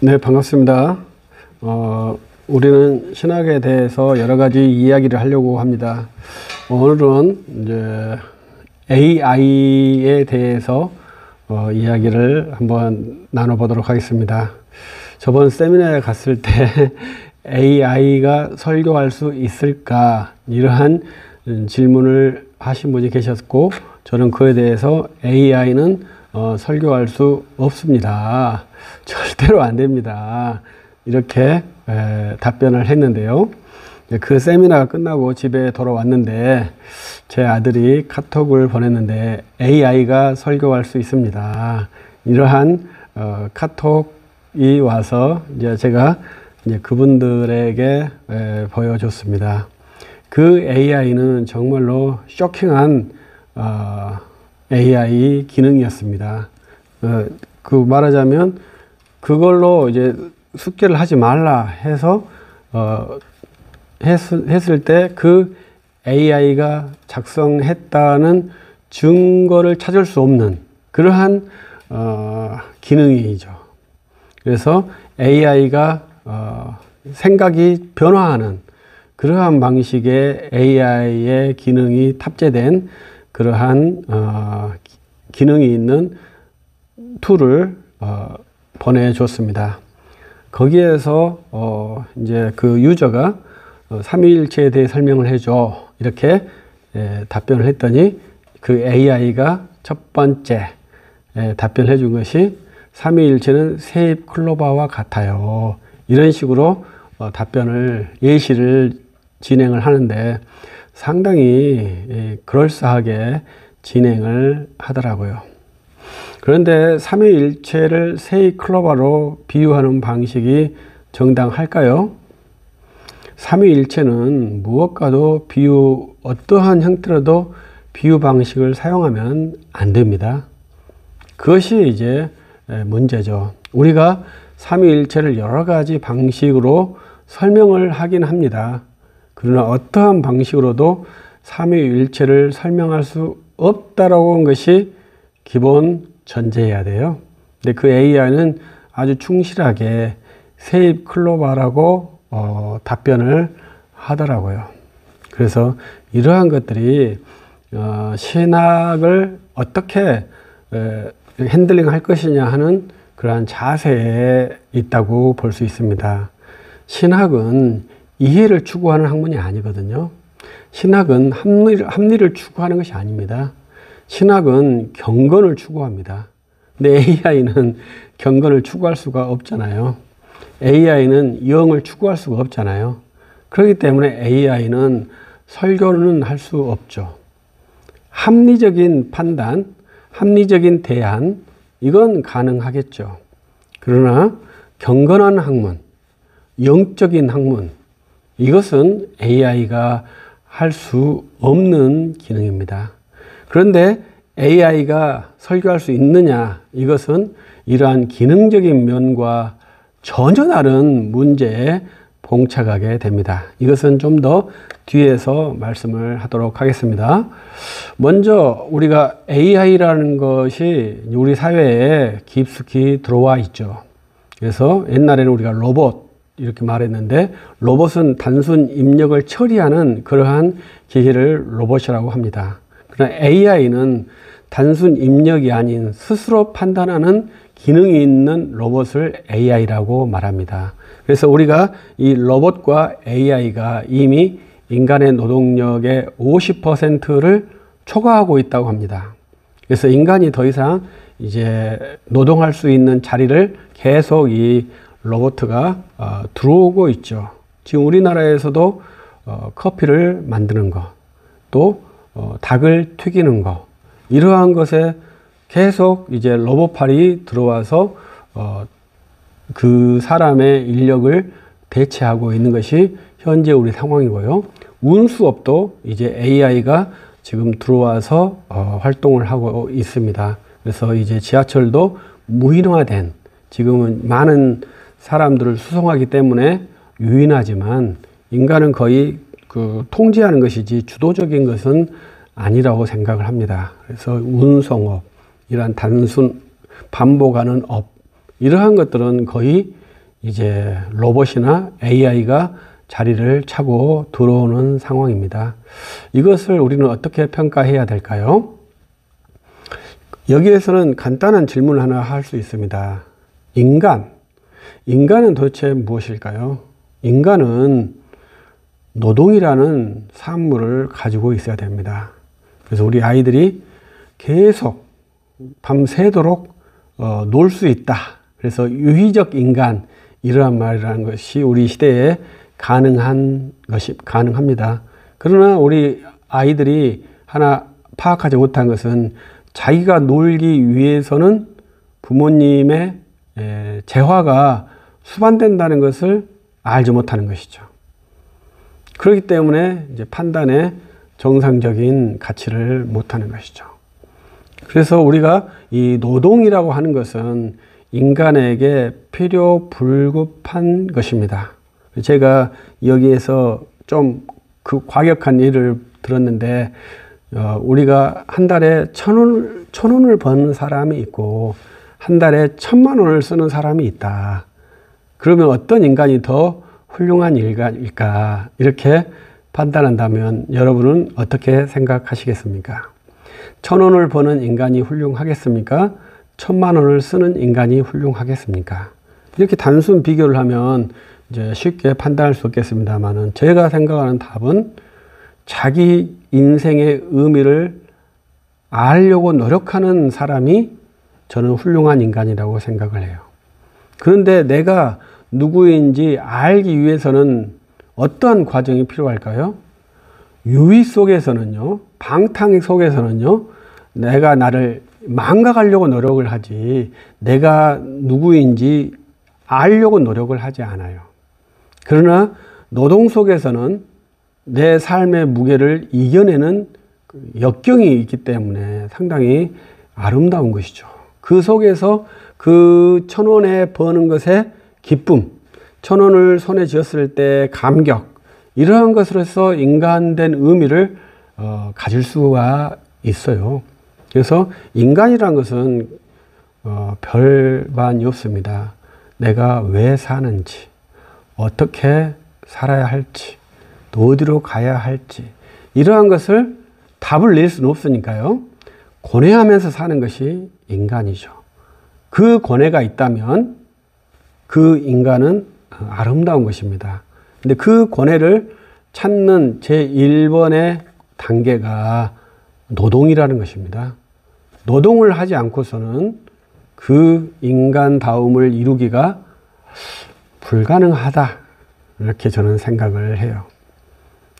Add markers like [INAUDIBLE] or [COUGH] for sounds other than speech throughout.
네, 반갑습니다. 어, 우리는 신학에 대해서 여러 가지 이야기를 하려고 합니다. 오늘은 이제 AI에 대해서 어, 이야기를 한번 나눠보도록 하겠습니다. 저번 세미나에 갔을 때 [LAUGHS] AI가 설교할 수 있을까 이러한 질문을 하신 분이 계셨고 저는 그에 대해서 AI는 어, 설교할 수 없습니다. 절대로 안 됩니다. 이렇게 에, 답변을 했는데요. 그 세미나가 끝나고 집에 돌아왔는데 제 아들이 카톡을 보냈는데 AI가 설교할 수 있습니다. 이러한 어, 카톡이 와서 이제 제가 이제 그분들에게 에, 보여줬습니다. 그 AI는 정말로 쇼킹한 어, AI 기능이었습니다. 어, 그 말하자면 그걸로 이제 숙제를 하지 말라 해서 어, 했, 했을 때 그 AI가 작성했다는 증거를 찾을 수 없는 그러한 어, 기능이죠. 그래서 AI가 어, 생각이 변화하는 그러한 방식의 AI의 기능이 탑재된 그러한 어, 기능이 있는 툴을 어, 보내줬습니다. 거기에서 어, 이제 그 유저가 어, 삼위일체에 대해 설명을 해줘 이렇게 예, 답변을 했더니 그 AI가 첫 번째 예, 답변해 준 것이 삼위일체는 세 잎 클로버와 같아요. 이런 식으로 어, 답변을 예시를 진행을 하는데 상당히 예, 그럴싸하게 진행을 하더라고요. 그런데 삼위일체를 세이 클로바로 비유하는 방식이 정당할까요? 삼위일체는 무엇과도 비유, 어떠한 형태로도 비유 방식을 사용하면 안 됩니다. 그것이 이제 문제죠. 우리가 삼위일체를 여러 가지 방식으로 설명을 하긴 합니다. 그러나 어떠한 방식으로도 삼위일체를 설명할 수 없다라고 한 것이 기본 전제해야 돼요. 근데 그 AI는 아주 충실하게 세입 클로바라고 어, 답변을 하더라고요. 그래서 이러한 것들이 어, 신학을 어떻게 에, 핸들링 할 것이냐 하는 그러한 자세에 있다고 볼 수 있습니다. 신학은 이해를 추구하는 학문이 아니거든요. 신학은 합리를, 합리를 추구하는 것이 아닙니다. 신학은 경건을 추구합니다. 근데 AI는 경건을 추구할 수가 없잖아요. AI는 영을 추구할 수가 없잖아요. 그렇기 때문에 AI는 설교는 할 수 없죠. 합리적인 판단, 합리적인 대안, 이건 가능하겠죠. 그러나 경건한 학문, 영적인 학문, 이것은 AI가 할 수 없는 기능입니다. 그런데 AI가 설교할 수 있느냐? 이것은 이러한 기능적인 면과 전혀 다른 문제에 봉착하게 됩니다. 이것은 좀 더 뒤에서 말씀을 하도록 하겠습니다. 먼저 우리가 AI라는 것이 우리 사회에 깊숙이 들어와 있죠. 그래서 옛날에는 우리가 로봇 이렇게 말했는데 로봇은 단순 입력을 처리하는 그러한 기기를 로봇이라고 합니다. 그러나 AI는 단순 입력이 아닌 스스로 판단하는 기능이 있는 로봇을 AI라고 말합니다. 그래서 우리가 이 로봇과 AI가 이미 인간의 노동력의 50%를 초과하고 있다고 합니다. 그래서 인간이 더 이상 이제 노동할 수 있는 자리를 계속 이 로봇가 어, 들어오고 있죠. 지금 우리나라에서도 어, 커피를 만드는 것, 또 어, 닭을 튀기는 것 이러한 것에 계속 이제 로봇팔이 들어와서 어, 그 사람의 인력을 대체하고 있는 것이 현재 우리 상황이고요. 운수업도 이제 AI가 지금 들어와서 어, 활동을 하고 있습니다. 그래서 이제 지하철도 무인화된 지금은 많은 사람들을 수송하기 때문에 유인하지만 인간은 거의 그 통제하는 것이지 주도적인 것은 아니라고 생각을 합니다. 그래서 운송업, 이런 단순 반복하는 업, 이러한 것들은 거의 이제 로봇이나 AI가 자리를 차고 들어오는 상황입니다. 이것을 우리는 어떻게 평가해야 될까요? 여기에서는 간단한 질문을 하나 할 수 있습니다. 인간. 인간은 도대체 무엇일까요? 인간은 노동이라는 산물을 가지고 있어야 됩니다. 그래서 우리 아이들이 계속 밤새도록 어, 놀 수 있다. 그래서 유희적 인간 이러한 말이라는 것이 우리 시대에 가능한 것이 가능합니다. 그러나 우리 아이들이 하나 파악하지 못한 것은 자기가 놀기 위해서는 부모님의 재화가 수반된다는 것을 알지 못하는 것이죠. 그렇기 때문에 이제 판단에 정상적인 가치를 못하는 것이죠. 그래서 우리가 이 노동이라고 하는 것은 인간에게 필요 불급한 것입니다. 제가 여기에서 좀 그 과격한 일을 들었는데, 어, 우리가 한 달에 천 원, 천 원을 버는 사람이 있고, 한 달에 천만 원을 쓰는 사람이 있다. 그러면 어떤 인간이 더 훌륭한 일일까? 이렇게 판단한다면 여러분은 어떻게 생각하시겠습니까? 천 원을 버는 인간이 훌륭하겠습니까? 천만 원을 쓰는 인간이 훌륭하겠습니까? 이렇게 단순 비교를 하면 이제 쉽게 판단할 수 없겠습니다만은 제가 생각하는 답은 자기 인생의 의미를 알려고 노력하는 사람이 저는 훌륭한 인간이라고 생각을 해요. 그런데 내가 누구인지 알기 위해서는 어떠한 과정이 필요할까요? 유의 속에서는요, 방탕 속에서는요, 내가 나를 망각하려고 노력을 하지, 내가 누구인지 알려고 노력을 하지 않아요. 그러나 노동 속에서는 내 삶의 무게를 이겨내는 그 역경이 있기 때문에 상당히 아름다운 것이죠. 그 속에서 그 천 원에 버는 것에 기쁨, 천 원을 손에 쥐었을 때 감격, 이러한 것으로서 인간된 의미를 어, 가질 수가 있어요. 그래서 인간이란 것은 어, 별반이 없습니다. 내가 왜 사는지, 어떻게 살아야 할지, 또 어디로 가야 할지, 이러한 것을 답을 낼 수는 없으니까요. 고뇌하면서 사는 것이 인간이죠. 그 고뇌가 있다면 그 인간은 아름다운 것입니다. 근데 그 고뇌를 찾는 제 1번의 단계가 노동이라는 것입니다. 노동을 하지 않고서는 그 인간다움을 이루기가 불가능하다. 이렇게 저는 생각을 해요.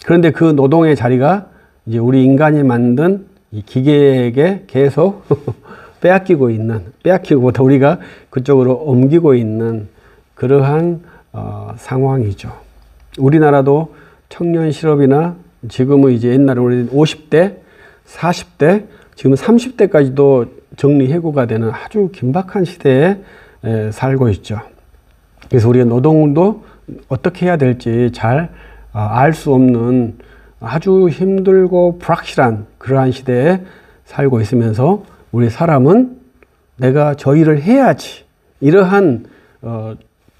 그런데 그 노동의 자리가 이제 우리 인간이 만든 이 기계에게 계속 [LAUGHS] 빼앗기고 있는, 빼앗기고보다 우리가 그쪽으로 옮기고 있는 그러한 어, 상황이죠. 우리나라도 청년 실업이나 지금은 이제 옛날에 우리 50대, 40대, 지금 30대까지도 정리 해고가 되는 아주 긴박한 시대에 에, 살고 있죠. 그래서 우리가 노동도 어떻게 해야 될지 잘 알수 어, 없는 아주 힘들고 불확실한 그러한 시대에 살고 있으면서 우리 사람은 내가 저 일을 해야지 이러한 어,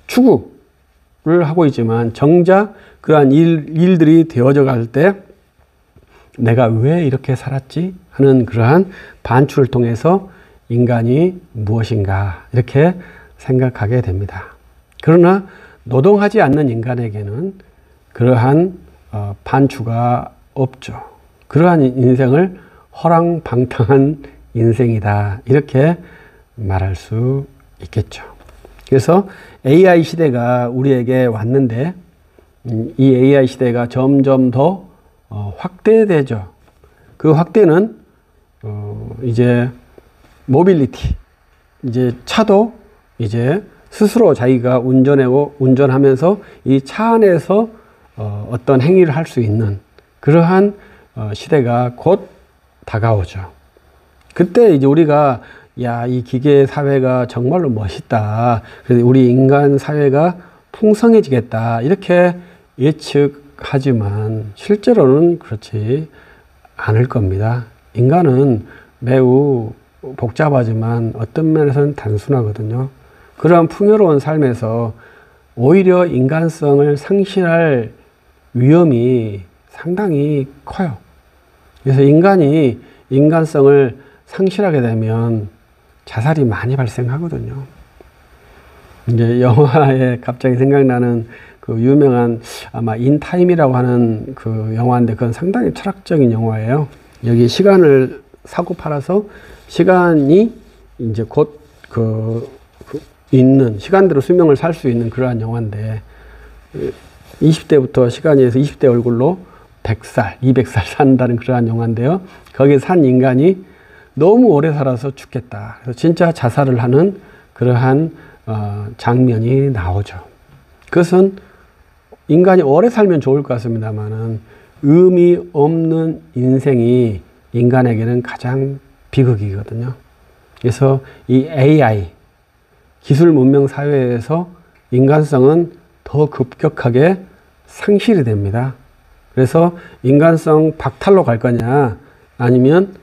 추구를 하고 있지만 정작 그러한 일, 일들이 되어져 갈 때 내가 왜 이렇게 살았지 하는 그러한 반추를 통해서 인간이 무엇인가 이렇게 생각하게 됩니다. 그러나 노동하지 않는 인간에게는 그러한 어, 반추가 없죠. 그러한 인생을 허랑방탕한 인생이다. 이렇게 말할 수 있겠죠. 그래서 AI 시대가 우리에게 왔는데 음, 이 AI 시대가 점점 더 어, 확대되죠. 그 확대는 어, 이제 모빌리티 이제 차도 이제 스스로 자기가 운전하고 운전하면서 이 차 안에서 어, 어떤 행위를 할 수 있는 그러한 어, 시대가 곧 다가오죠. 그때 이제 우리가 야, 이 기계 사회가 정말로 멋있다. 그래서 우리 인간 사회가 풍성해지겠다. 이렇게 예측하지만 실제로는 그렇지 않을 겁니다. 인간은 매우 복잡하지만 어떤 면에서는 단순하거든요. 그러한 풍요로운 삶에서 오히려 인간성을 상실할 위험이 상당히 커요. 그래서 인간이 인간성을 상실하게 되면 자살이 많이 발생하거든요. 이제 영화에 갑자기 생각나는 그 유명한 아마 인타임이라고 하는 그 영화인데 그건 상당히 철학적인 영화예요. 여기 시간을 사고 팔아서 시간이 이제 곧그 그 있는 시간대로 수명을 살 수 있는 그러한 영화인데 20대부터 시간이에서 20대 얼굴로 100살, 200살 산다는 그러한 영화인데요. 거기에 산 인간이 너무 오래 살아서 죽겠다. 그래서 진짜 자살을 하는 그러한 어, 장면이 나오죠. 그것은 인간이 오래 살면 좋을 것 같습니다만은 의미 없는 인생이 인간에게는 가장 비극이거든요. 그래서 이 AI, 기술 문명 사회에서 인간성은 더 급격하게 상실이 됩니다. 그래서 인간성 박탈로 갈 거냐, 아니면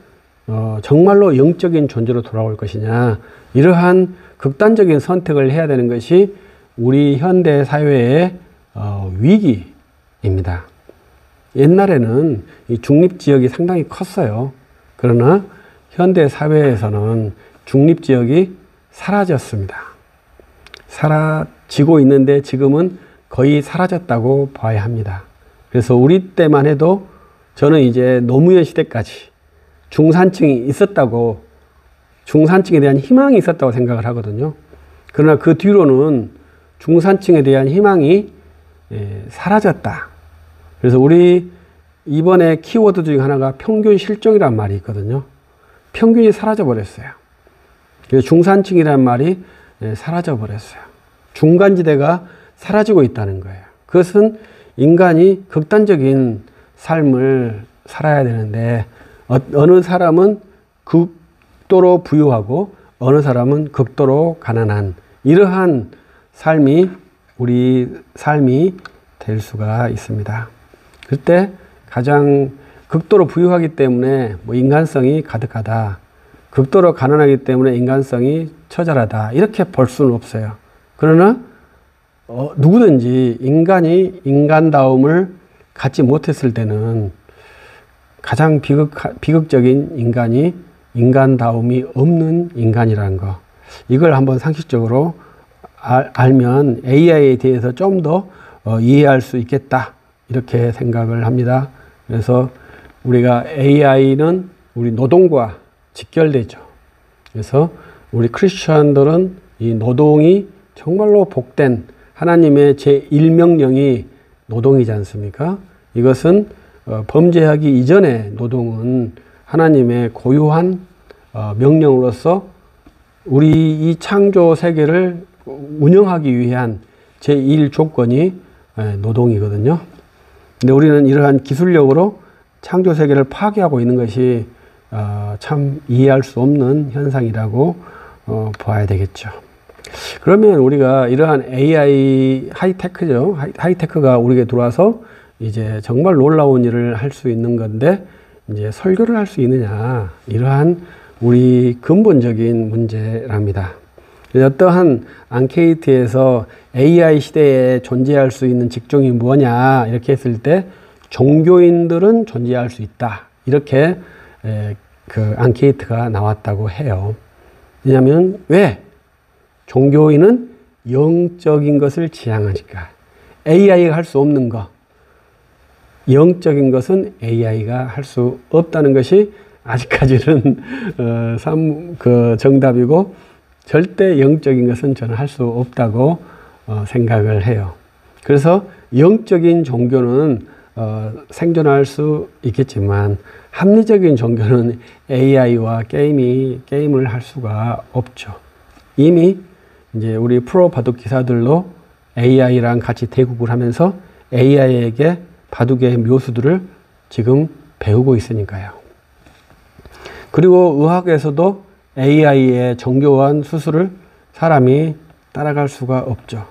어, 정말로 영적인 존재로 돌아올 것이냐, 이러한 극단적인 선택을 해야 되는 것이 우리 현대 사회의 어, 위기입니다. 옛날에는 이 중립 지역이 상당히 컸어요. 그러나 현대 사회에서는 중립 지역이 사라졌습니다. 사라지고 있는데 지금은 거의 사라졌다고 봐야 합니다. 그래서 우리 때만 해도 저는 이제 노무현 시대까지 중산층이 있었다고 중산층에 대한 희망이 있었다고 생각을 하거든요. 그러나 그 뒤로는 중산층에 대한 희망이 예, 사라졌다. 그래서 우리 이번에 키워드 중에 하나가 평균 실종이란 말이 있거든요. 평균이 사라져 버렸어요. 중산층이란 말이 예, 사라져 버렸어요. 중간지대가 사라지고 있다는 거예요. 그것은 인간이 극단적인 삶을 살아야 되는데 어, 어느 사람은 극도로 부유하고 어느 사람은 극도로 가난한 이러한 삶이 우리 삶이 될 수가 있습니다. 그때 가장 극도로 부유하기 때문에 뭐 인간성이 가득하다. 극도로 가난하기 때문에 인간성이 처절하다. 이렇게 볼 수는 없어요. 그러나 어, 누구든지 인간이 인간다움을 갖지 못했을 때는 가장 비극, 비극적인 인간이 인간다움이 없는 인간이라는 거. 이걸 한번 상식적으로 알, 면 AI에 대해서 좀더 어, 이해할 수 있겠다. 이렇게 생각을 합니다. 그래서 우리가 AI는 우리 노동과 직결되죠. 그래서 우리 크리스천들은 이 노동이 정말로 복된 하나님의 제1명령이 노동이지 않습니까? 이것은 어, 범죄하기 이전에 노동은 하나님의 고유한 어, 명령으로서 우리 이 창조 세계를 운영하기 위한 제1 조건이 노동이거든요. 근데 우리는 이러한 기술력으로 창조 세계를 파괴하고 있는 것이 어, 참 이해할 수 없는 현상이라고 봐야 되겠죠. 그러면 우리가 이러한 AI 하이테크죠. 하이테크가 우리에게 들어와서 이제 정말 놀라운 일을 할 수 있는 건데 이제 설교를 할 수 있느냐 이러한 우리 근본적인 문제랍니다. 어떠한 앙케이트에서 AI 시대에 존재할 수 있는 직종이 뭐냐 이렇게 했을 때 종교인들은 존재할 수 있다 이렇게 그 앙케이트가 나왔다고 해요. 왜냐하면 왜 종교인은 영적인 것을 지향하니까 AI가 할 수 없는 것 영적인 것은 AI가 할 수 없다는 것이 아직까지는 [LAUGHS] 어, 삼, 그 정답이고 절대 영적인 것은 저는 할 수 없다고 어, 생각을 해요. 그래서 영적인 종교는 어, 생존할 수 있겠지만 합리적인 종교는 AI와 게임이 게임을 할 수가 없죠. 이미 이제 우리 프로 바둑 기사들도 AI랑 같이 대국을 하면서 AI에게 바둑의 묘수들을 지금 배우고 있으니까요. 그리고 의학에서도 AI의 정교한 수술을 사람이 따라갈 수가 없죠.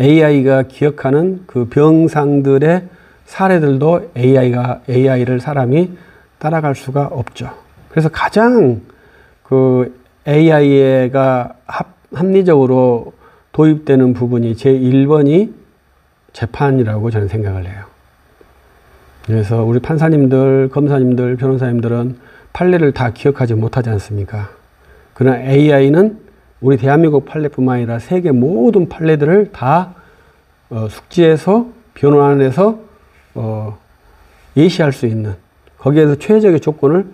AI가 기억하는 그 병상들의 사례들도 AI가, AI를 사람이 따라갈 수가 없죠. 그래서 가장 그 AI가 합, 합리적으로 도입되는 부분이 제 1번이 재판이라고 저는 생각을 해요. 그래서 우리 판사님들, 검사님들, 변호사님들은 판례를 다 기억하지 못하지 않습니까? 그러나 AI는 우리 대한민국 판례뿐만 아니라 세계 모든 판례들을 다 어, 숙지해서 변호안에서 어, 예시할 수 있는 거기에서 최적의 조건을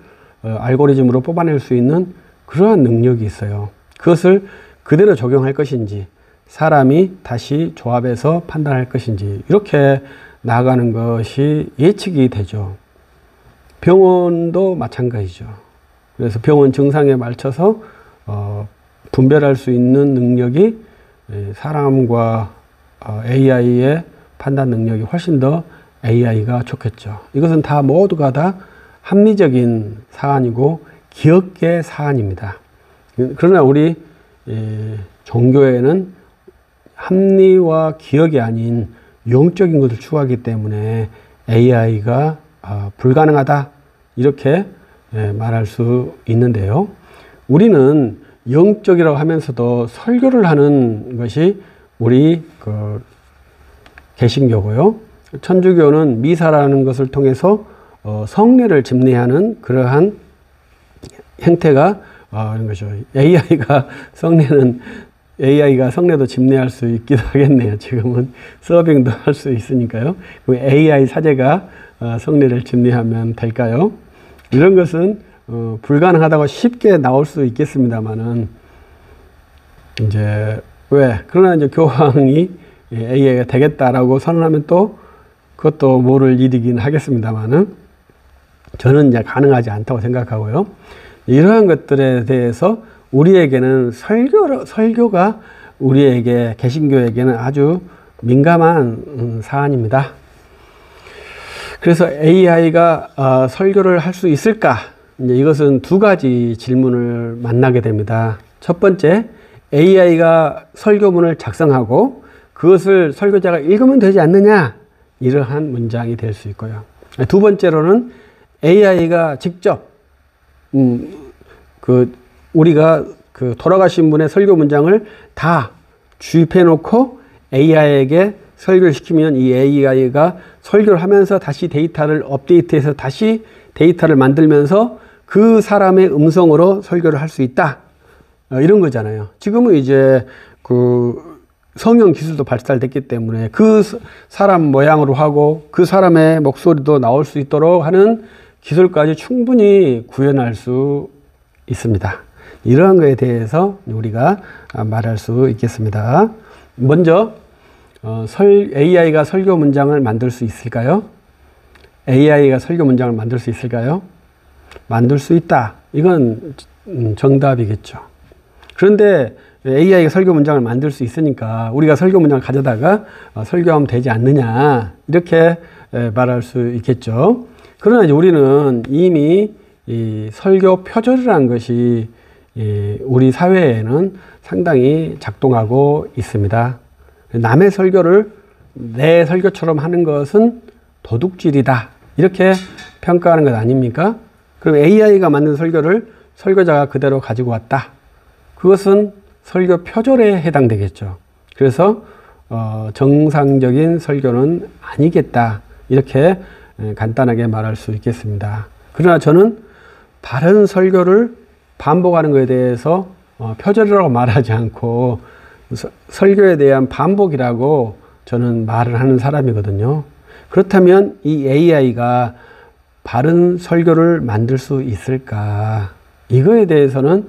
어, 알고리즘으로 뽑아낼 수 있는 그러한 능력이 있어요. 그것을 그대로 적용할 것인지 사람이 다시 조합해서 판단할 것인지 이렇게 나가는 것이 예측이 되죠. 병원도 마찬가지죠. 그래서 병원 증상에 맞춰서 어, 분별할 수 있는 능력이 예, 사람과 어, AI의 판단 능력이 훨씬 더 AI가 좋겠죠. 이것은 다 모두가 다 합리적인 사안이고 기억의 사안입니다. 그러나 우리 예, 종교에는 합리와 기억이 아닌 영적인 것을 추구하기 때문에 AI가 아, 불가능하다 이렇게 예, 말할 수 있는데요. 우리는 영적이라고 하면서도 설교를 하는 것이 우리 그 개신교고요. 천주교는 미사라는 것을 통해서 어, 성례를 집례하는 그러한 행태가 아, 이런 거죠. AI가 [LAUGHS] 성례는 AI가 성례도 집례할 수 있기도 하겠네요. 지금은 서빙도 할 수 있으니까요. AI 사제가 어, 성례를 집례하면 될까요? 이런 것은 어, 불가능하다고 쉽게 나올 수 있겠습니다만은 이제 왜? 그러나 이제 교황이 AI가 되겠다라고 선언하면 또 그것도 모를 일이긴 하겠습니다만은 저는 이제 가능하지 않다고 생각하고요. 이러한 것들에 대해서 우리에게는 설교, 설교가 우리에게, 개신교에게는 아주 민감한 음, 사안입니다. 그래서 AI가 어, 설교를 할 수 있을까? 이것은 두 가지 질문을 만나게 됩니다. 첫 번째, AI가 설교문을 작성하고 그것을 설교자가 읽으면 되지 않느냐? 이러한 문장이 될 수 있고요. 두 번째로는 AI가 직접, 음, 그 우리가 그 돌아가신 분의 설교 문장을 다 주입해 놓고 AI에게 설교를 시키면 이 AI가 설교를 하면서 다시 데이터를 업데이트해서 다시 데이터를 만들면서 그 사람의 음성으로 설교를 할 수 있다. 어, 이런 거잖아요. 지금은 이제 그 성형 기술도 발달됐기 때문에 그 사람 모양으로 하고 그 사람의 목소리도 나올 수 있도록 하는 기술까지 충분히 구현할 수 있습니다. 이러한 것에 대해서 우리가 말할 수 있겠습니다. 먼저 어, 설, AI가 설교 문장을 만들 수 있을까요? AI가 설교 문장을 만들 수 있을까요? 만들 수 있다. 이건 음, 정답이겠죠. 그런데 AI가 설교 문장을 만들 수 있으니까 우리가 설교 문장을 가져다가 어, 설교하면 되지 않느냐 이렇게 말할 수 있겠죠. 그러나 우리는 이미 설교 표절이라는 것이 우리 사회에는 상당히 작동하고 있습니다. 남의 설교를 내 설교처럼 하는 것은 도둑질이다. 이렇게 평가하는 것 아닙니까? 그럼 AI가 만든 설교를 설교자가 그대로 가지고 왔다. 그것은 설교 표절에 해당되겠죠. 그래서 어, 정상적인 설교는 아니겠다. 이렇게 간단하게 말할 수 있겠습니다. 그러나 저는 바른 설교를 반복하는 것에 대해서 어, 표절이라고 [LAUGHS] 말하지 않고 서, 설교에 대한 반복이라고 저는 말을 하는 사람이거든요. 그렇다면 이 AI가 바른 설교를 만들 수 있을까? 이거에 대해서는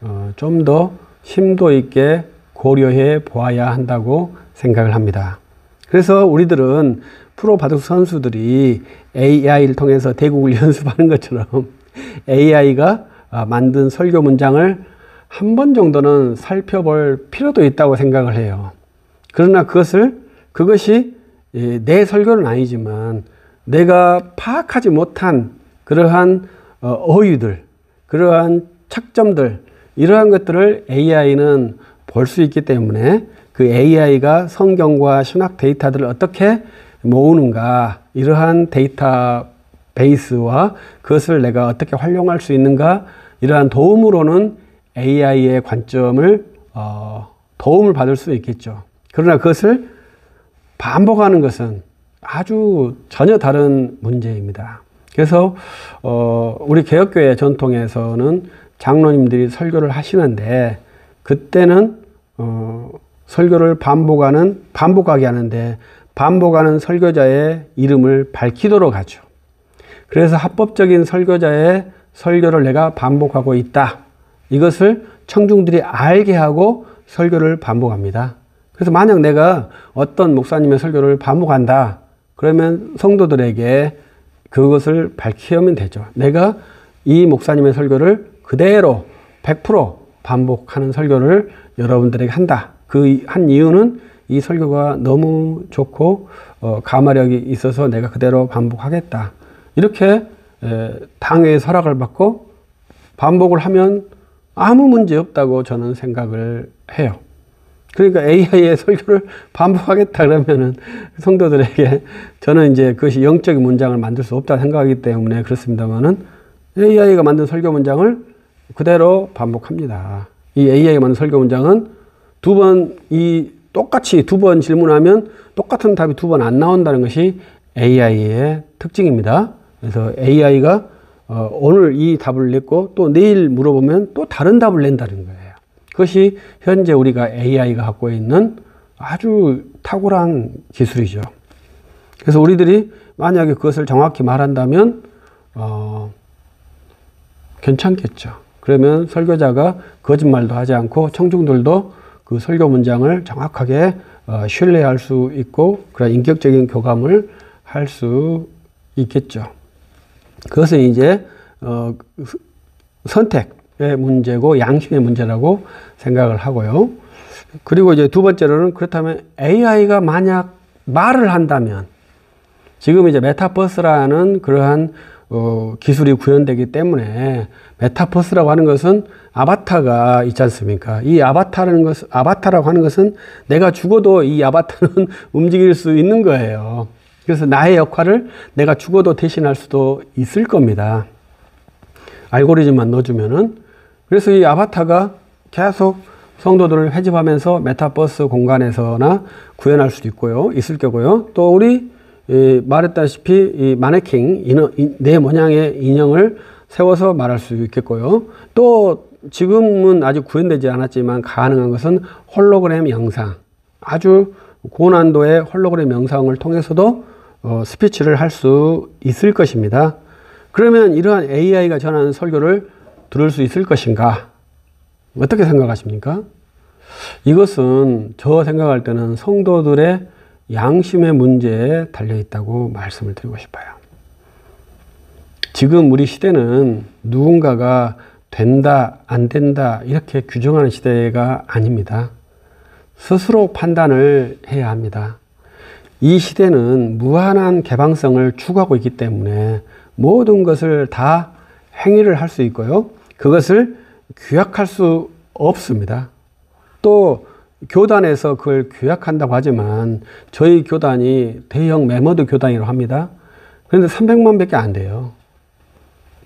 어, 좀 더 심도 있게 고려해 보아야 한다고 생각을 합니다. 그래서 우리들은 프로 바둑 선수들이 AI를 통해서 대국을 [LAUGHS] 연습하는 것처럼 AI가 아, 만든 설교 문장을 한 번 정도는 살펴볼 필요도 있다고 생각을 해요. 그러나 그것을 그것이 예, 내 설교는 아니지만 내가 파악하지 못한 그러한 어, 어휘들, 그러한 착점들, 이러한 것들을 AI는 볼 수 있기 때문에 그 AI가 성경과 신학 데이터들을 어떻게 모으는가, 이러한 데이터 베이스와 그것을 내가 어떻게 활용할 수 있는가, 이러한 도움으로는 AI의 관점을 어, 도움을 받을 수 있겠죠. 그러나 그것을 반복하는 것은 아주 전혀 다른 문제입니다. 그래서 어, 우리 개혁교회 전통에서는 장로님들이 설교를 하시는데 그때는 어, 설교를 반복하는 반복하게 하는데 반복하는 설교자의 이름을 밝히도록 하죠. 그래서 합법적인 설교자의 설교를 내가 반복하고 있다. 이것을 청중들이 알게 하고 설교를 반복합니다. 그래서 만약 내가 어떤 목사님의 설교를 반복한다. 그러면 성도들에게 그것을 밝히면 되죠. 내가 이 목사님의 설교를 그대로 100% 반복하는 설교를 여러분들에게 한다. 그 한 이유는 이 설교가 너무 좋고 어, 가마력이 있어서 내가 그대로 반복하겠다. 이렇게 에, 당의 설악을 받고 반복을 하면 아무 문제 없다고 저는 생각을 해요. 그러니까 AI의 [LAUGHS] 설교를 반복하겠다 그러면은 성도들에게 저는 이제 그것이 영적인 문장을 만들 수 없다 생각하기 때문에 그렇습니다만은 AI가 만든 설교 문장을 그대로 반복합니다. 이 AI가 만든 설교 문장은 두 번 이 똑같이 두 번 질문하면 똑같은 답이 두 번 안 나온다는 것이 AI의 특징입니다. 그래서 AI가 어, 오늘 이 답을 냈고 또 내일 물어보면 또 다른 답을 낸다는 거예요. 그것이 현재 우리가 AI가 갖고 있는 아주 탁월한 기술이죠. 그래서 우리들이 만약에 그것을 정확히 말한다면 어, 괜찮겠죠. 그러면 설교자가 거짓말도 하지 않고 청중들도 그 설교 문장을 정확하게 어, 신뢰할 수 있고 그런 인격적인 교감을 할 수 있겠죠. 그것은 이제 어, 선택의 문제고 양심의 문제라고 생각을 하고요. 그리고 이제 두 번째로는 그렇다면 AI가 만약 말을 한다면 지금 이제 메타버스라는 그러한 어, 기술이 구현되기 때문에 메타버스라고 하는 것은 아바타가 있지 않습니까? 이 아바타라는 것, 아바타라고 하는 것은 내가 죽어도 이 아바타는 [LAUGHS] 움직일 수 있는 거예요. 그래서 나의 역할을 내가 죽어도 대신할 수도 있을 겁니다. 알고리즘만 넣어주면은. 그래서 이 아바타가 계속 성도들을 회집하면서 메타버스 공간에서나 구현할 수도 있고요. 있을 거고요. 또 우리 말했다시피 이 마네킹, 내 모양의 인형을 세워서 말할 수 있겠고요. 또 지금은 아직 구현되지 않았지만 가능한 것은 홀로그램 영상. 아주 고난도의 홀로그램 영상을 통해서도 어, 스피치를 할 수 있을 것입니다. 그러면 이러한 AI가 전하는 설교를 들을 수 있을 것인가? 어떻게 생각하십니까? 이것은 저 생각할 때는 성도들의 양심의 문제에 달려 있다고 말씀을 드리고 싶어요. 지금 우리 시대는 누군가가 된다, 안 된다, 이렇게 규정하는 시대가 아닙니다. 스스로 판단을 해야 합니다. 이 시대는 무한한 개방성을 추구하고 있기 때문에 모든 것을 다 행위를 할 수 있고요. 그것을 규약할 수 없습니다. 또 교단에서 그걸 규약한다고 하지만 저희 교단이 대형 메모드 교단이라고 합니다. 그런데 300만 밖에 안 돼요.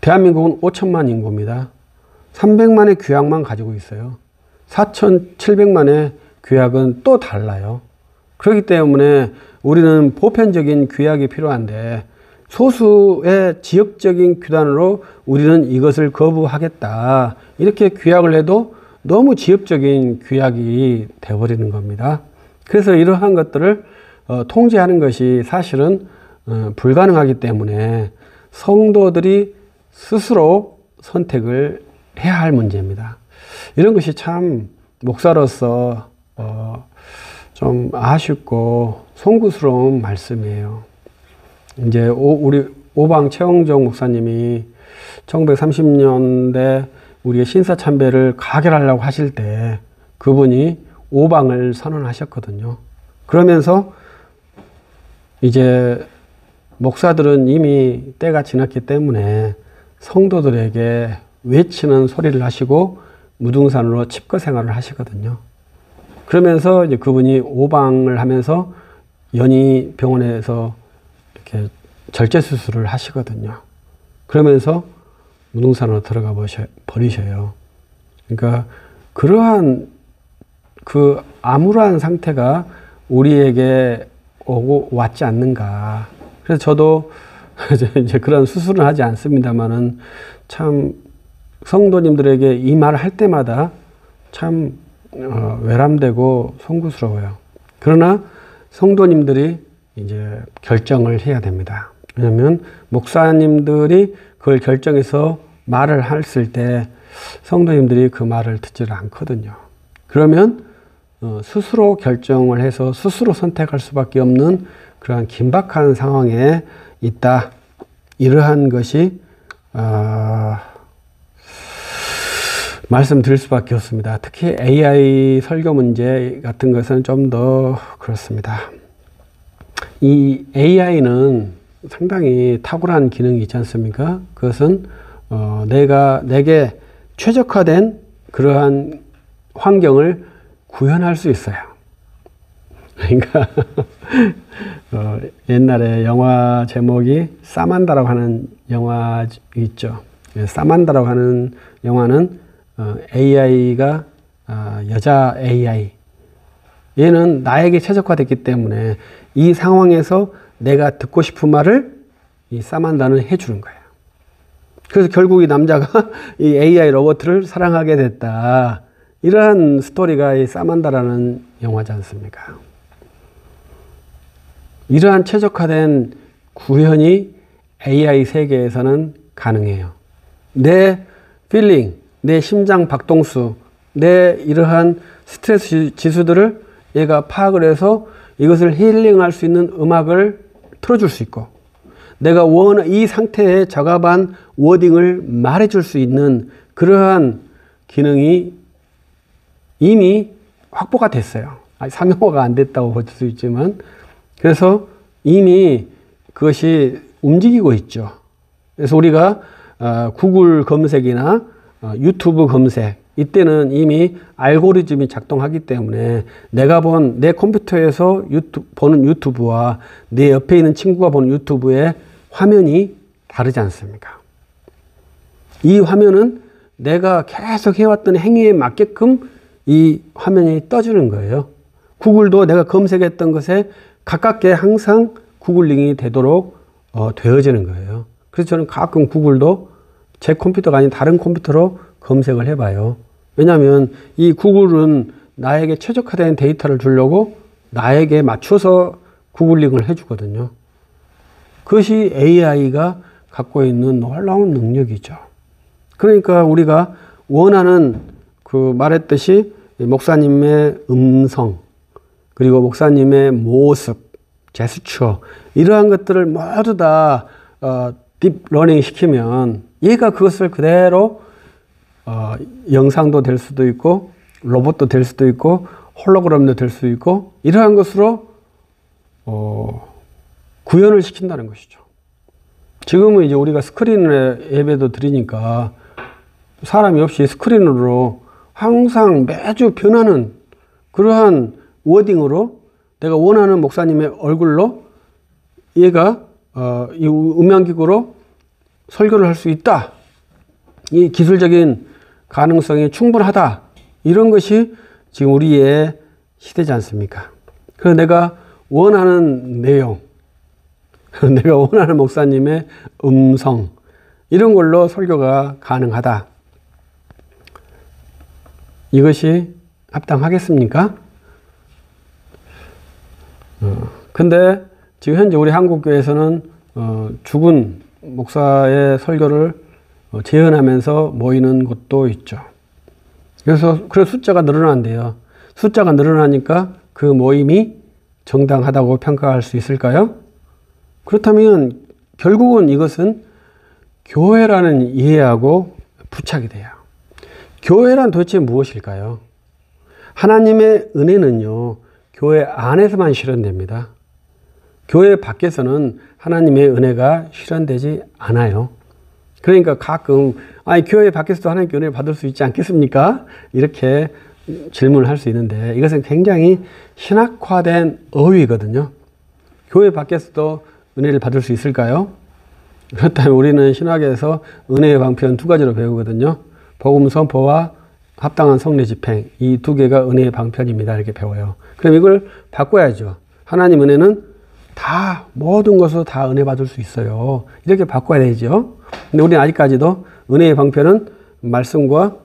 대한민국은 5천만 인구입니다. 300만의 규약만 가지고 있어요. 4,700만의 규약은 또 달라요. 그렇기 때문에 우리는 보편적인 규약이 필요한데 소수의 지역적인 규단으로 우리는 이것을 거부하겠다. 이렇게 규약을 해도 너무 지역적인 규약이 되어버리는 겁니다. 그래서 이러한 것들을 어, 통제하는 것이 사실은 어, 불가능하기 때문에 성도들이 스스로 선택을 해야 할 문제입니다. 이런 것이 참 목사로서 어, 좀 아쉽고 송구스러운 말씀이에요. 이제 오, 우리 오방 최영정 목사님이 1930년대 우리의 신사 참배를 가결하려고 하실 때 그분이 오방을 선언하셨거든요. 그러면서 이제 목사들은 이미 때가 지났기 때문에 성도들에게 외치는 소리를 하시고 무등산으로 칩거 생활을 하시거든요. 그러면서 이제 그분이 오방을 하면서 연희 병원에서 이렇게 절제 수술을 하시거든요. 그러면서 무등산으로 들어가 버리셔요. 그러니까 그러한 그 암울한 상태가 우리에게 오고 왔지 않는가. 그래서 저도 [LAUGHS] 이제 그런 수술은 하지 않습니다만은 참 성도님들에게 이 말을 할 때마다 참 어, 외람되고 송구스러워요. 그러나 성도님들이 이제 결정을 해야 됩니다. 왜냐하면 목사님들이 그걸 결정해서 말을 했을 때 성도님들이 그 말을 듣지를 않거든요. 그러면 어, 스스로 결정을 해서 스스로 선택할 수밖에 없는 그러한 긴박한 상황에 있다. 이러한 것이 어, 말씀드릴 수밖에 없습니다. 특히 AI 설교 문제 같은 것은 좀 더 그렇습니다. 이 AI는 상당히 탁월한 기능이 있지 않습니까? 그것은 어, 내가 내게 최적화된 그러한 환경을 구현할 수 있어요. 그러니까 [LAUGHS] 어, 옛날에 영화 제목이 사만다라고 하는 영화 있죠. 예, 사만다라고 하는 영화는 어, AI가 어, 여자 AI 얘는 나에게 최적화됐기 때문에 이 상황에서 내가 듣고 싶은 말을 이 사만다는 해주는 거예요. 그래서 결국 이 남자가 [LAUGHS] 이 AI 로봇을 사랑하게 됐다. 이러한 스토리가 이 사만다라는 영화지 않습니까? 이러한 최적화된 구현이 AI 세계에서는 가능해요. 내 feeling, 내 심장 박동수, 내 이러한 스트레스 지수들을 얘가 파악을 해서 이것을 힐링할 수 있는 음악을 틀어줄 수 있고, 내가 원, 이 상태에 적합한 wording을 말해줄 수 있는 그러한 기능이 이미 확보가 됐어요. 상용화가 안 됐다고 볼 수 있지만, 그래서 이미 그것이 움직이고 있죠. 그래서 우리가 어, 구글 검색이나 어, 유튜브 검색, 이때는 이미 알고리즘이 작동하기 때문에 내가 본 내 컴퓨터에서 유튜브, 보는 유튜브와 내 옆에 있는 친구가 보는 유튜브의 화면이 다르지 않습니까? 이 화면은 내가 계속 해왔던 행위에 맞게끔 이 화면이 떠주는 거예요. 구글도 내가 검색했던 것에 가깝게 항상 구글링이 되도록 어, 되어지는 거예요. 그래서 저는 가끔 구글도 제 컴퓨터가 아닌 다른 컴퓨터로 검색을 해봐요. 왜냐하면 이 구글은 나에게 최적화된 데이터를 주려고 나에게 맞춰서 Googling을 해주거든요. 그것이 AI가 갖고 있는 놀라운 능력이죠. 그러니까 우리가 원하는 그 말했듯이 목사님의 음성, 그리고 목사님의 모습, 제스처, 이러한 것들을 모두 다, 어, deep learning 시키면 얘가 그것을 그대로 어, 영상도 될 수도 있고 로봇도 될 수도 있고 홀로그램도 될 수 있고 이러한 것으로 어, 구현을 시킨다는 것이죠. 지금은 이제 우리가 스크린에 예배도 드리니까 사람이 없이 스크린으로 항상 매주 변하는 그러한 워딩으로 내가 원하는 목사님의 얼굴로 얘가 어, 이 음향기구로 설교를 할 수 있다. 이 기술적인 가능성이 충분하다. 이런 것이 지금 우리의 시대지 않습니까? 그래서 내가 원하는 내용, [LAUGHS] 내가 원하는 목사님의 음성, 이런 걸로 설교가 가능하다. 이것이 합당하겠습니까? 어, 근데 지금 현재 우리 한국교회에서는 어, 죽은 목사의 설교를 어, 재현하면서 모이는 곳도 있죠. 그래서 그래서 숫자가 늘어난대요. 숫자가 늘어나니까 그 모임이 정당하다고 평가할 수 있을까요? 그렇다면 결국은 이것은 교회라는 이해하고 부착이 돼요. 교회란 도대체 무엇일까요? 하나님의 은혜는요, 교회 안에서만 실현됩니다. 교회 밖에서는 하나님의 은혜가 실현되지 않아요. 그러니까 가끔, 아니, 교회 밖에서도 하나님께 은혜를 받을 수 있지 않겠습니까? 이렇게 질문을 할 수 있는데 이것은 굉장히 신학화된 어휘거든요. 교회 밖에서도 은혜를 받을 수 있을까요? 그렇다면 우리는 신학에서 은혜의 방편 두 가지로 배우거든요. 복음 선포와 합당한 성례 집행 이 두 개가 은혜의 방편입니다. 이렇게 배워요. 그럼 이걸 바꿔야죠. 하나님 은혜는 다 모든 것으로 다 은혜 받을 수 있어요. 이렇게 바꿔야 되죠. 근데 우리는 아직까지도 은혜의 방편은 말씀과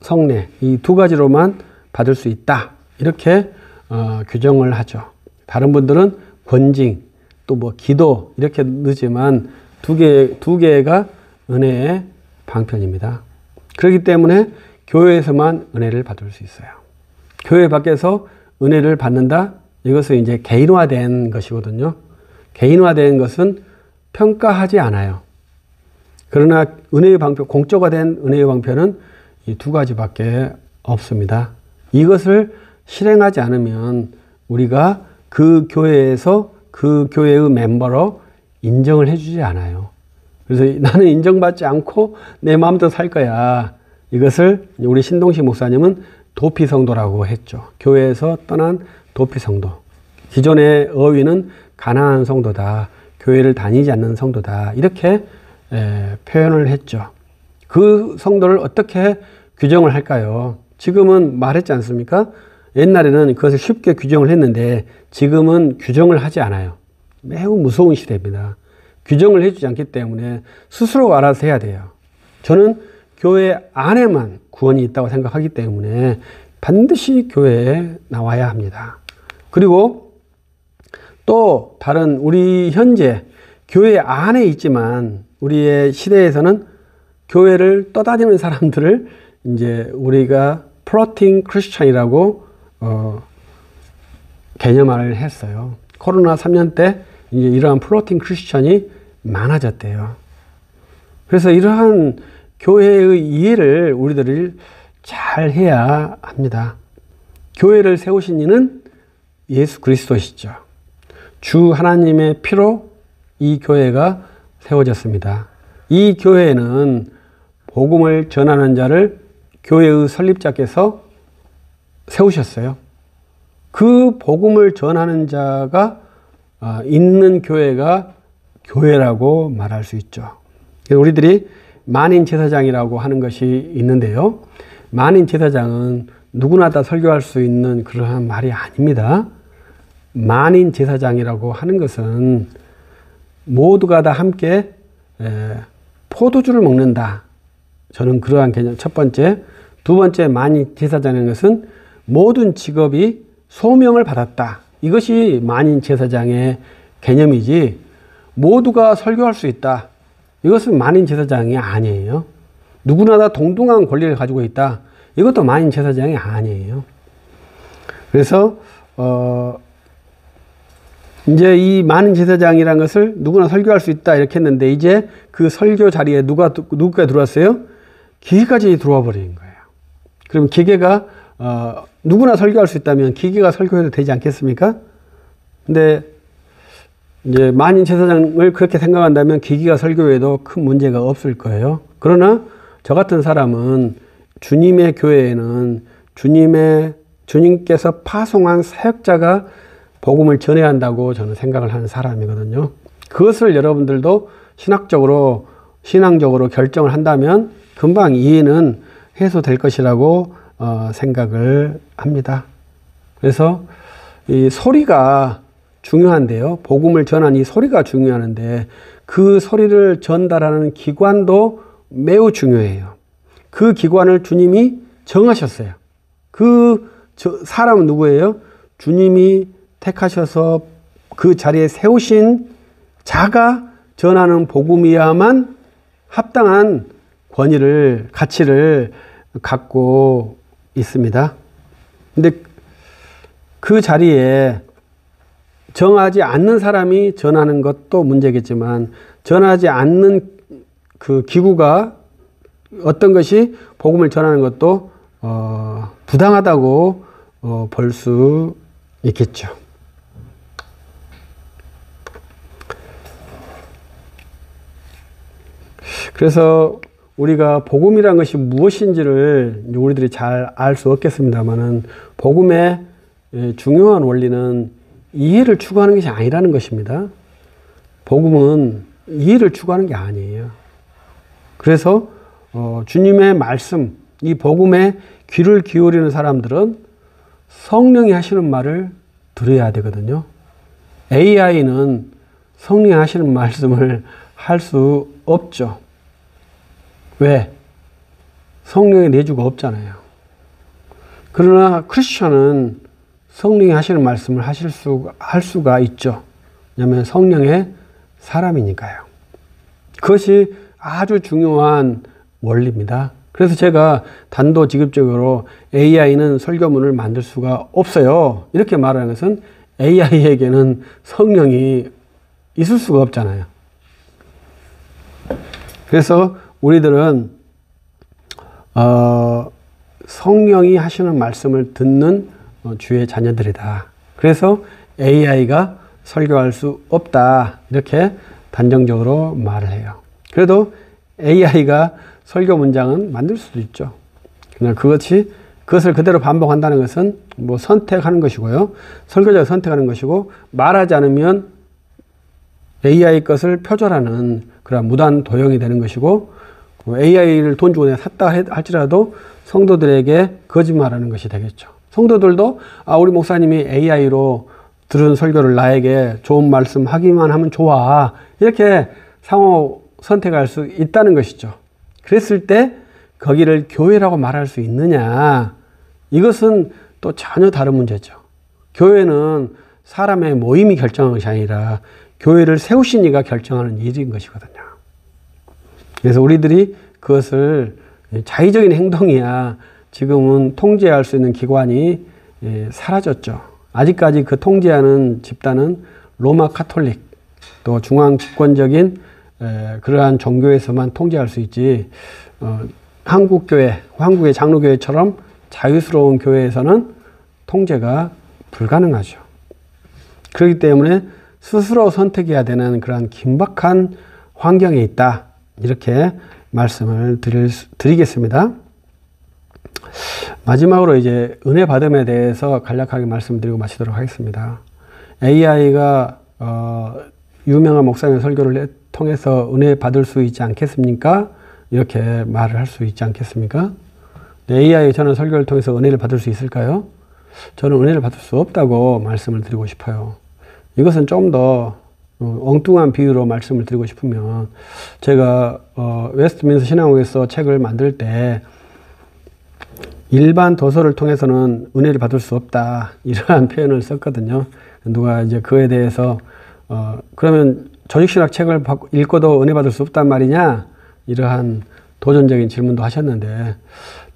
성례 이 두 가지로만 받을 수 있다. 이렇게 어, 규정을 하죠. 다른 분들은 권징 또 뭐 기도 이렇게 넣지만 두 개, 두 개가 은혜의 방편입니다. 그렇기 때문에 교회에서만 은혜를 받을 수 있어요. 교회 밖에서 은혜를 받는다? 이것은 이제 개인화된 것이거든요. 개인화된 것은 평가하지 않아요. 그러나 은혜의 방편, 공적화된 은혜의 방편은 이 두 가지밖에 없습니다. 이것을 실행하지 않으면 우리가 그 교회에서 그 교회의 멤버로 인정을 해주지 않아요. 그래서 나는 인정받지 않고 내 마음대로 살 거야. 이것을 우리 신동식 목사님은 도피 성도라고 했죠. 교회에서 떠난 도피 성도. 기존의 어휘는 가난한 성도다. 교회를 다니지 않는 성도다. 이렇게 에, 표현을 했죠. 그 성도를 어떻게 규정을 할까요? 지금은 말했지 않습니까? 옛날에는 그것을 쉽게 규정을 했는데 지금은 규정을 하지 않아요. 매우 무서운 시대입니다. 규정을 해주지 않기 때문에 스스로 알아서 해야 돼요. 저는 교회 안에만 구원이 있다고 생각하기 때문에 반드시 교회에 나와야 합니다. 그리고 또 다른 우리 현재 교회 안에 있지만 우리의 시대에서는 교회를 떠다니는 사람들을 이제 우리가 플로팅 크리스천이라고 어, 개념화를 했어요. 코로나 3년 때 이제 이러한 플로팅 크리스천이 많아졌대요. 그래서 이러한 교회의 이해를 우리들이 잘 해야 합니다. 교회를 세우신 이는 예수 그리스도시죠. 주 하나님의 피로 이 교회가 세워졌습니다. 이 교회는 복음을 전하는 자를 교회의 설립자께서 세우셨어요. 그 복음을 전하는 자가 아, 있는 교회가 교회라고 말할 수 있죠. 우리들이 만인 제사장이라고 하는 것이 있는데요. 만인 제사장은 누구나 다 설교할 수 있는 그러한 말이 아닙니다. 만인 제사장이라고 하는 것은 모두가 다 함께 포도주를 먹는다. 저는 그러한 개념. 첫 번째. 두 번째 만인 제사장인 것은 모든 직업이 소명을 받았다. 이것이 만인 제사장의 개념이지 모두가 설교할 수 있다. 이것은 만인 제사장이 아니에요. 누구나 다 동등한 권리를 가지고 있다. 이것도 만인 제사장이 아니에요. 그래서 어 이제 이 만인 제사장이란 것을 누구나 설교할 수 있다 이렇게 했는데 이제 그 설교 자리에 누가 누가 들어왔어요? 기계까지 들어와 버린 거예요. 그럼 기계가 어 누구나 설교할 수 있다면 기계가 설교해도 되지 않겠습니까? 근데 이제 만인 제사장을 그렇게 생각한다면 기기가 설교에도 큰 문제가 없을 거예요. 그러나 저 같은 사람은 주님의 교회에는 주님의 주님께서 파송한 사역자가 복음을 전해야 한다고 저는 생각을 하는 사람이거든요. 그것을 여러분들도 신학적으로 신앙적으로 결정을 한다면 금방 이해는 해소될 것이라고 어, 생각을 합니다. 그래서 이 소리가 중요한데요. 복음을 전한 이 소리가 중요한데 그 소리를 전달하는 기관도 매우 중요해요. 그 기관을 주님이 정하셨어요. 그 사람은 누구예요? 주님이 택하셔서 그 자리에 세우신 자가 전하는 복음이야만 합당한 권위를, 가치를 갖고 있습니다. 근데 그 자리에 정하지 않는 사람이 전하는 것도 문제겠지만 전하지 않는 그 기구가 어떤 것이 복음을 전하는 것도 어, 부당하다고 어, 볼 수 있겠죠. 그래서 우리가 복음이란 것이 무엇인지를 우리들이 잘 알 수 없겠습니다만은 복음의 중요한 원리는 이해를 추구하는 것이 아니라는 것입니다. 복음은 이해를 추구하는 게 아니에요. 그래서 어, 주님의 말씀, 이 복음에 귀를 기울이는 사람들은 성령이 하시는 말을 들어야 되거든요. AI는 성령이 하시는 말씀을 할 수 없죠. 왜? 성령의 내주가 없잖아요. 그러나 크리스천은 성령이 하시는 말씀을 하실 수, 할 수가 있죠. 왜냐하면 성령의 사람이니까요. 그것이 아주 중요한 원리입니다. 그래서 제가 단도직입적으로 AI는 설교문을 만들 수가 없어요. 이렇게 말하는 것은 AI에게는 성령이 있을 수가 없잖아요. 그래서 우리들은 어, 성령이 하시는 말씀을 듣는 어, 주의 자녀들이다. 그래서 AI가 설교할 수 없다. 이렇게 단정적으로 말을 해요. 그래도 AI가 설교 문장은 만들 수도 있죠. 그냥 그것이 그것을 그대로 반복한다는 것은 뭐 선택하는 것이고요. 설교자가 선택하는 것이고 말하지 않으면 AI 것을 표절하는 그런 무단 도용이 되는 것이고 AI를 돈 주고 내가 샀다 할지라도 성도들에게 거짓말하는 것이 되겠죠. 성도들도 아 우리 목사님이 AI로 들은 설교를 나에게 좋은 말씀 하기만 하면 좋아 이렇게 상호 선택할 수 있다는 것이죠. 그랬을 때 거기를 교회라고 말할 수 있느냐 이것은 또 전혀 다른 문제죠. 교회는 사람의 모임이 결정한 것이 아니라 교회를 세우신 이가 결정하는 일인 것이거든요. 그래서 우리들이 그것을 자의적인 행동이야 지금은 통제할 수 있는 기관이 예, 사라졌죠. 아직까지 그 통제하는 집단은 로마 카톨릭 또 중앙 집권적인 그러한 종교에서만 통제할 수 있지 어, 한국 교회, 한국의 장로교회처럼 자유스러운 교회에서는 통제가 불가능하죠. 그렇기 때문에 스스로 선택해야 되는 그러한 긴박한 환경에 있다. 이렇게 말씀을 드릴, 드리겠습니다. 마지막으로 이제 은혜 받음에 대해서 간략하게 말씀드리고 마치도록 하겠습니다. AI가 어, 유명한 목사님의 설교를 통해서 은혜 받을 수 있지 않겠습니까? 이렇게 말을 할 수 있지 않겠습니까? AI 저는 설교를 통해서 은혜를 받을 수 있을까요? 저는 은혜를 받을 수 없다고 말씀을 드리고 싶어요. 이것은 좀더 어, 엉뚱한 비유로 말씀을 드리고 싶으면 제가 어, 웨스트민스 신앙고백서 책을 만들 때 일반 도서를 통해서는 은혜를 받을 수 없다 이러한 [LAUGHS] 표현을 썼거든요. 누가 이제 그에 대해서 어, 그러면 조직신학 책을 읽고도 은혜 받을 수 없단 말이냐 이러한 도전적인 질문도 하셨는데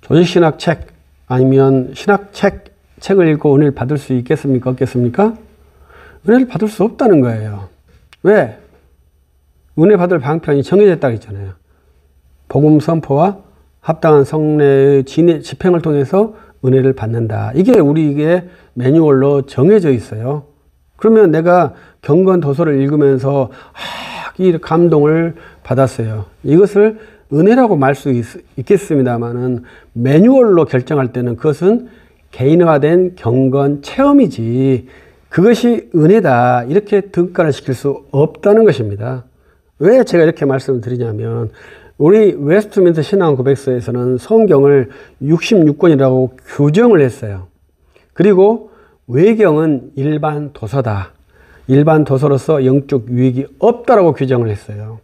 조직신학 책 아니면 신학 책 책을 읽고 은혜를 받을 수 있겠습니까 없겠습니까? 은혜를 받을 수 없다는 거예요. 왜? 은혜 받을 방편이 정해졌다 했잖아요. 복음 선포와 합당한 성례의 집행을 통해서 은혜를 받는다. 이게 우리에게 매뉴얼로 정해져 있어요. 그러면 내가 경건 도서를 읽으면서 아, 이 감동을 받았어요. 이것을 은혜라고 말 수 있겠습니다만은 매뉴얼로 결정할 때는 그것은 개인화된 경건 체험이지 그것이 은혜다. 이렇게 등가를 시킬 수 없다는 것입니다. 왜 제가 이렇게 말씀을 드리냐면, 우리 웨스트민스 신앙 고백서에서는 성경을 66권이라고 규정을 했어요. 그리고 외경은 일반 도서다. 일반 도서로서 영적 유익이 없다라고 규정을 했어요.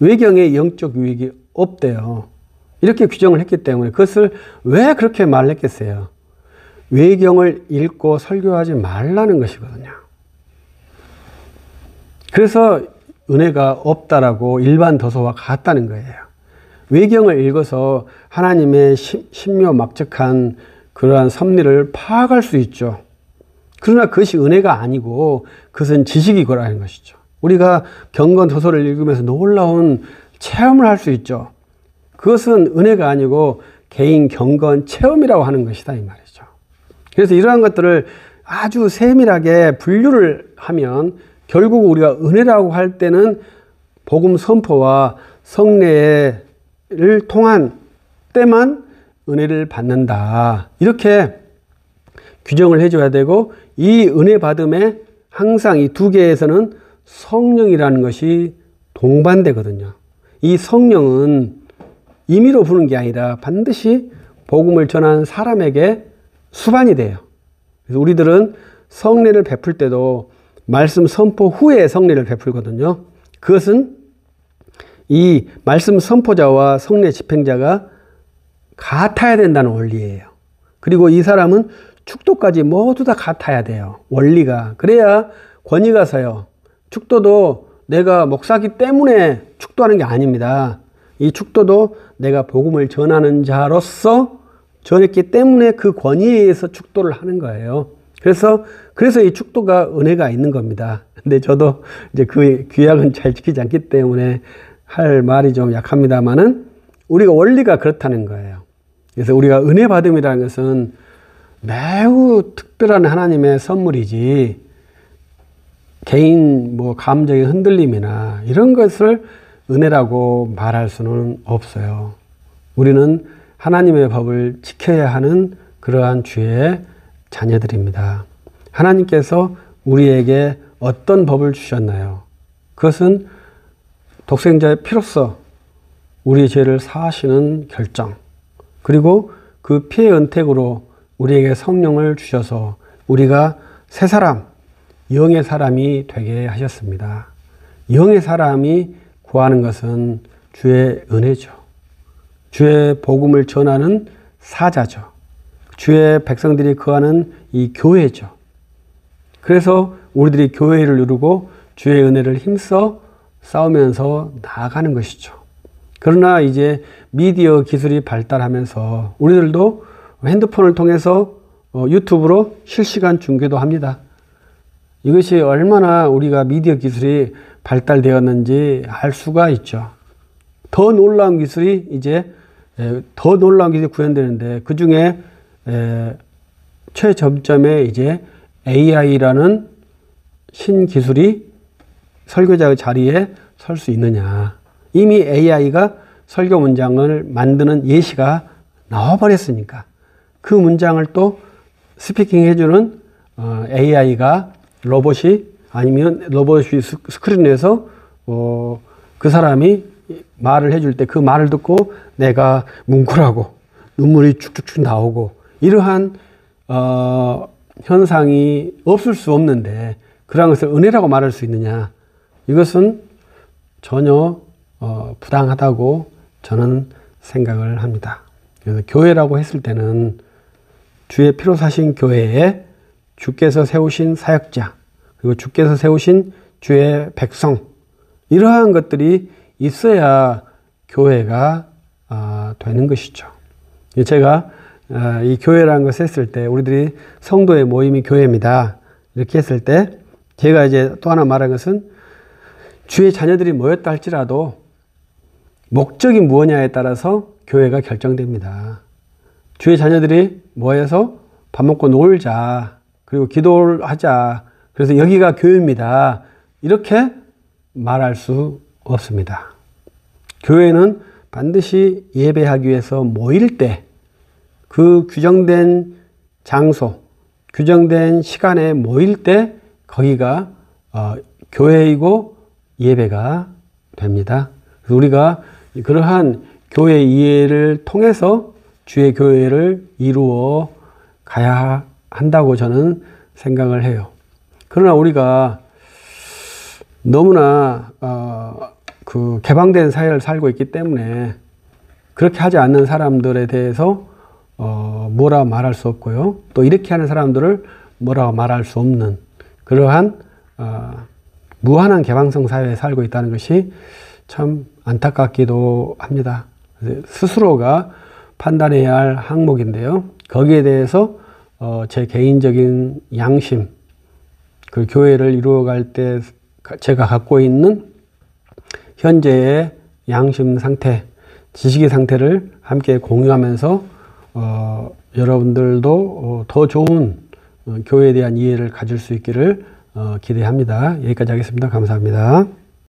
외경에 영적 유익이 없대요. 이렇게 규정을 했기 때문에 그것을 왜 그렇게 말했겠어요? 외경을 읽고 설교하지 말라는 것이거든요. 그래서 은혜가 없다라고 일반 도서와 같다는 거예요. 외경을 읽어서 하나님의 신묘막측한 그러한 섭리를 파악할 수 있죠. 그러나 그것이 은혜가 아니고 그것은 지식이고라는 것이죠. 우리가 경건 도서를 읽으면서 놀라운 체험을 할 수 있죠. 그것은 은혜가 아니고 개인 경건 체험이라고 하는 것이다 이 말이에요. 그래서 이러한 것들을 아주 세밀하게 분류를 하면 결국 우리가 은혜라고 할 때는 복음 선포와 성례를 통한 때만 은혜를 받는다. 이렇게 규정을 해줘야 되고 이 은혜 받음에 항상 이 두 개에서는 성령이라는 것이 동반되거든요. 이 성령은 임의로 부는 게 아니라 반드시 복음을 전한 사람에게 수반이 돼요. 그래서 우리들은 성례를 베풀 때도 말씀 선포 후에 성례를 베풀거든요. 그것은 이 말씀 선포자와 성례 집행자가 같아야 된다는 원리예요. 그리고 이 사람은 축도까지 모두 다 같아야 돼요. 원리가. 그래야 권위가 서요. 축도도 내가 목사기 때문에 축도하는 게 아닙니다. 이 축도도 내가 복음을 전하는 자로서 전했기 때문에 그 권위에 의해서 축도를 하는 거예요. 그래서 그래서 이 축도가 은혜가 있는 겁니다. 근데 저도 이제 그 규약은 잘 지키지 않기 때문에 할 말이 좀 약합니다만은 우리가 원리가 그렇다는 거예요. 그래서 우리가 은혜 받음이라는 것은 매우 특별한 하나님의 선물이지 개인 뭐 감정의 흔들림이나 이런 것을 은혜라고 말할 수는 없어요. 우리는 하나님의 법을 지켜야 하는 그러한 주의 자녀들입니다. 하나님께서 우리에게 어떤 법을 주셨나요? 그것은 독생자의 피로써 우리의 죄를 사하시는 결정, 그리고 그 피의 은택으로 우리에게 성령을 주셔서 우리가 새 사람, 영의 사람이 되게 하셨습니다. 영의 사람이 구하는 것은 주의 은혜죠. 주의 복음을 전하는 사자죠. 주의 백성들이 거하는 이 교회죠. 그래서 우리들이 교회를 누르고 주의 은혜를 힘써 싸우면서 나아가는 것이죠. 그러나 이제 미디어 기술이 발달하면서 우리들도 핸드폰을 통해서 어, 유튜브로 실시간 중계도 합니다. 이것이 얼마나 우리가 미디어 기술이 발달되었는지 알 수가 있죠. 더 놀라운 기술이 이제 더 놀라운 기술이 구현되는데 그 중에 최점점에 이제 AI라는 신기술이 설교자의 자리에 설 수 있느냐. 이미 AI가 설교 문장을 만드는 예시가 나와버렸으니까 그 문장을 또 스피킹 해주는 AI가 어, 로봇이 아니면 로봇이 스크린에서 어, 그 사람이 말을 해줄 때 그 말을 듣고 내가 뭉클하고 눈물이 쭉쭉쭉 나오고 이러한 어, 현상이 없을 수 없는데 그러한 것을 은혜라고 말할 수 있느냐 이것은 전혀 어, 부당하다고 저는 생각을 합니다. 그래서 교회라고 했을 때는 주의 피로 사신 교회에 주께서 세우신 사역자, 그리고 주께서 세우신 주의 백성, 이러한 것들이 있어야 교회가 아, 되는 것이죠. 제가 아, 이 교회라는 것을 했을 때 우리들이 성도의 모임이 교회입니다. 이렇게 했을 때 제가 이제 또 하나 말한 것은 주의 자녀들이 모였다 할지라도 목적이 무엇냐에 따라서 교회가 결정됩니다. 주의 자녀들이 모여서 밥 먹고 놀자. 그리고 기도를 하자. 그래서 여기가 교회입니다. 이렇게 말할 수 없습니다. 교회는 반드시 예배하기 위해서 모일 때 그 규정된 장소, 규정된 시간에 모일 때 거기가 어, 교회이고 예배가 됩니다. 우리가 그러한 교회 이해를 통해서 주의 교회를 이루어 가야 한다고 저는 생각을 해요. 그러나 우리가 너무나 어, 그 개방된 사회를 살고 있기 때문에 그렇게 하지 않는 사람들에 대해서 어, 뭐라 말할 수 없고요. 또 이렇게 하는 사람들을 뭐라고 말할 수 없는 그러한 어, 무한한 개방성 사회에 살고 있다는 것이 참 안타깝기도 합니다. 스스로가 판단해야 할 항목인데요. 거기에 대해서 어, 제 개인적인 양심, 그 교회를 이루어갈 때 제가 갖고 있는 현재의 양심 상태, 지식의 상태를 함께 공유하면서 어, 여러분들도 어, 더 좋은 어, 교회에 대한 이해를 가질 수 있기를 어, 기대합니다. 여기까지 하겠습니다. 감사합니다.